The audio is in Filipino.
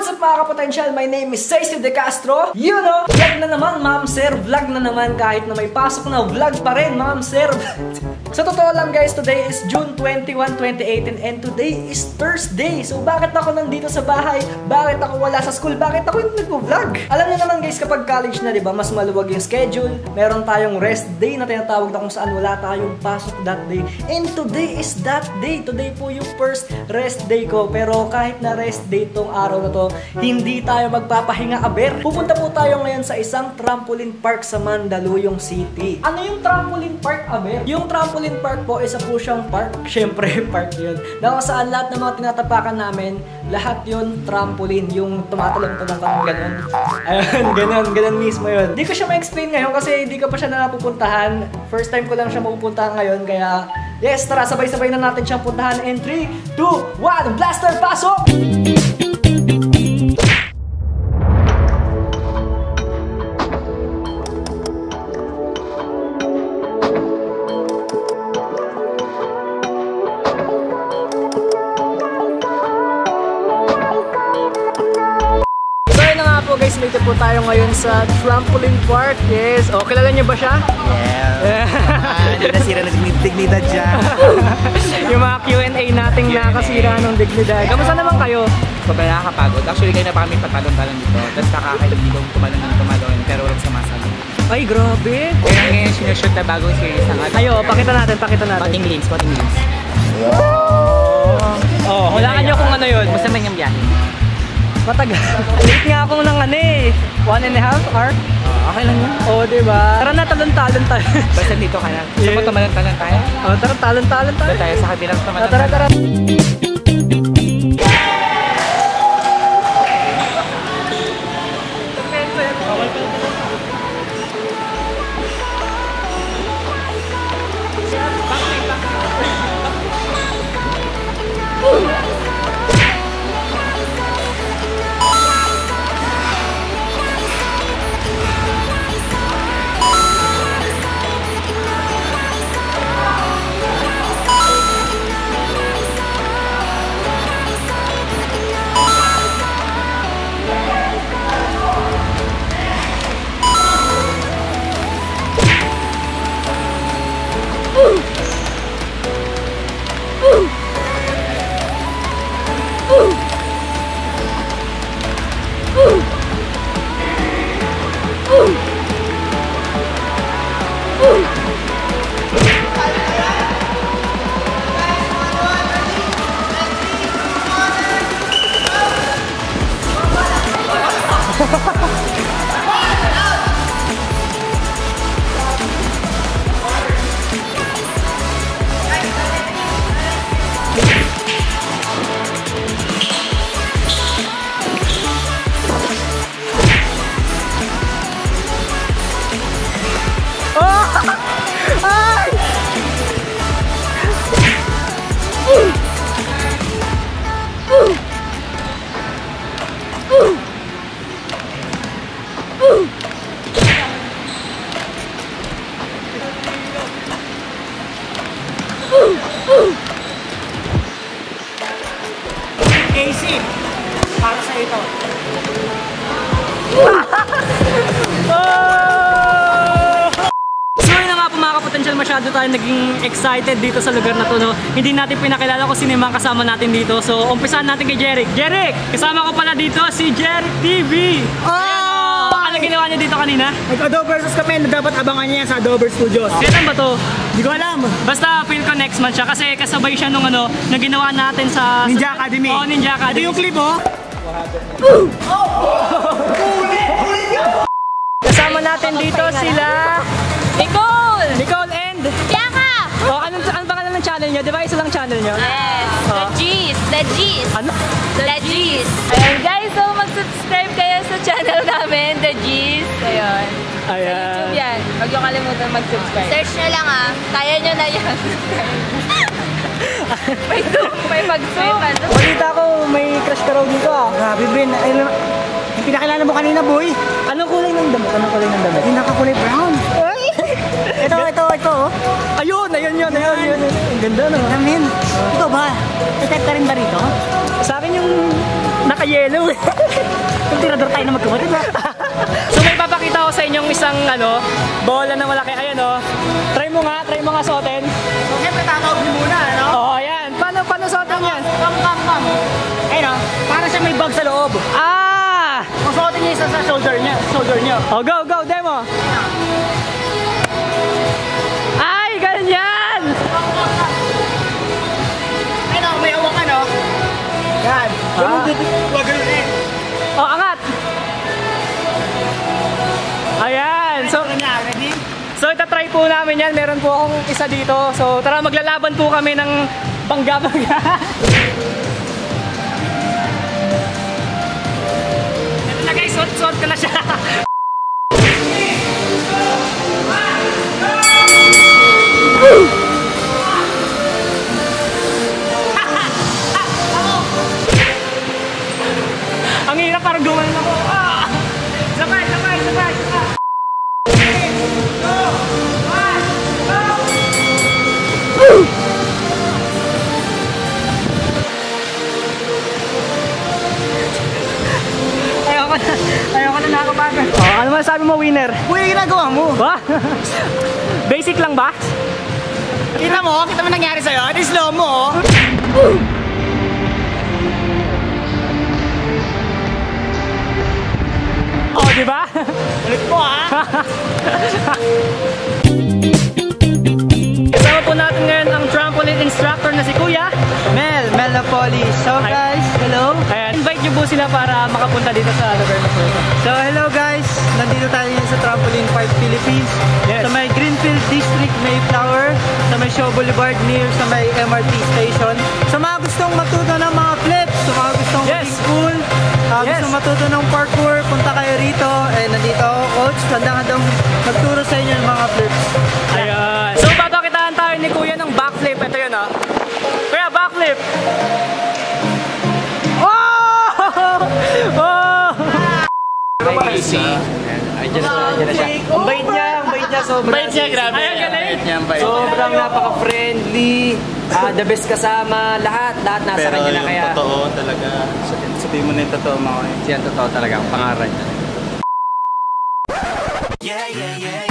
What's up mga kapotential? My name is Cecil De Castro. You know, vlog na naman ma'am sir. Vlog na naman kahit na may pasok na vlog pa rin ma'am sir. Sa totoo lang guys, today is June 21, 2018 and today is Thursday. So bakit ako nandito sa bahay? Bakit ako wala sa school? Bakit ako yung nagpo-vlog? Alam niyo naman guys, kapag college na, di ba, mas maluwag yung schedule. Meron tayong rest day na tinatawag na kung saan wala tayong pasok that day. And today is that day. Today po yung first rest day ko. Pero kahit na rest day tong araw na to, hindi tayo magpapahinga aber. Pupunta po tayo ngayon sa isang trampoline park sa Mandaluyong City. Ano yung trampoline park aber? Yung trampoline park po isa po siyang park. Siyempre, park yun. Na kung saan lahat ng mga tinatapakan namin, lahat yun trampoline. Yung tumatalong-talong ka ng ganun. Ayun, ganun, ganun mismo yun. Di ko siya ma-explain ngayon kasi hindi ko pa siya napupuntahan. First time ko lang siya mapupuntahan ngayon kaya Yes, tara, sabay-sabay na natin siyang puntahan. In 3, 2, 1, Blaster, pasok! Po guys, dito po tayo ngayon sa trampoline park. Yes, oh, kilala niyo ba siya? Yeah. Hindi nasira na dignidad siya. yung mga Q&A nating nakasira ng dignidad. Kamusta naman kayo? Sobrang nakakapagod. Actually, kayo na pa kami patalon-talon dito. Tapos nakakahilong tumalon ng tumalon pero walang sumasalo. Ay, grabe. Kaya ngayon sinushoot na bagong series ang ating Ayo, pakita natin, pakita natin. Pating links, pating links. Oh, hulaan nyo kung ano yun. Kumusta man yung biyahe? Matagal. Late nga akong nang ano eh. One and a half hour. Oh, okay lang yun. Oo, oh, diba? Tara na, talon-talon tayo. Basta dito ka na. Gusto Yeah. mo tumalon-talon tayo? oh, tara, talon-talon tayo. Doon tayo sa kabilang Ah, tumalon tara, tara. AC! Masyado tayo naging excited dito sa lugar na to. No? Hindi natin pinakilala kung sino yung mga kasama natin dito. So umpisahan natin kay Jeric. Jeric! Kasama ko pala dito si Jeric TV! Oh! Ano ginawa niya dito kanina? Nag-Adobe kami na dapat abangan niya sa Adobe Studios. Kailan ba to? Hindi ko alam. Basta feel ko next month siya kasi kasabay siya nung ano, na ginawa natin sa... Ninja sa- Academy. Oo, Ninja Ito Academy. yung clip oh. Kasama natin dito sila... Nicole! Nicole and... Yaka! Oh, anong, anong niyo? Di ba isa lang channel niyo? Yes! The G's! The G's! Ano? The G's! Ayan guys, so mag-subscribe kayo sa channel namin, The G's. Ayun. Ayan. YouTube yan. Huwag yung kalimutan mag-subscribe. Search nyo lang ah. Kaya nyo na yan. may zoom, may mag-zoom. Balita ko, may crush ka raw dito ah. Grabe Ben, ay, yung pinakilala mo kanina boy. Anong kulay ng damit? Anong kulay ng damit? Yung nakakulay brown. ito, ito, ito oh. Ayun, ayun yun, ayun yun. Ang ganda no. Amin. Ito ba? Step ka rin ba rito? Sa akin yung nak naka-yellow eh. Kung tirador tayo na magkapatid ha. So may papakita ko sa inyong isang ano, bola na malaki. Ayan oh. Try mo nga, try mo nga suotin. So, siyempre tatawag niyo muna, ano? Oh, ayan. Paano, paano suotin yan? Kam, kam, kam. Ayun o, para siya may bag sa loob. Ah! Kung suotin niya isa sa shoulder niya, shoulder niya. Oh, go, go, demo. Yan. Ah. Ganun eh. Oh, angat! Ayan! So, so itatry po namin yan. Meron po akong isa dito. So, tara maglalaban po kami ng bangga-bangga. Ito na guys, suot-suot ko na siya. Masabi mo, winner? Uy, ginagawa mo. Ba? Basic lang ba? Kita mo, kita mo nangyari sa'yo. Ito slow mo oh. Oh, di ba? Ulit mo ha. Philippines. Yes. Sa may Greenfield District, Mayflower. Sa may Shaw Boulevard near sa may MRT station. Sa mga gustong matuto ng mga flips, sa mga gustong Yes. maging cool, uh, Yes. gustong matuto ng parkour, punta kayo rito. Eh, nandito ako coach. Handa ka daw magturo sa inyo ng mga flips. Ayan. So, papakitaan tayo ni Kuya ng backflip. Ito yun, oh. Kuya, backflip! Oh! Oh! Easy. Diyan na, diyan siya. Ang bait niya, ang bait niya. Sobrang bait niya, grabe. Ay, ang. Bait niya, ang. Sobrang napaka-friendly. Uh, the best kasama, lahat, lahat nasa Pero kanya na kaya. Pero totoo talaga, sabihin mo na yung totoo mga Yan, totoo talaga, ang pangaran niya. Yeah, yeah, yeah.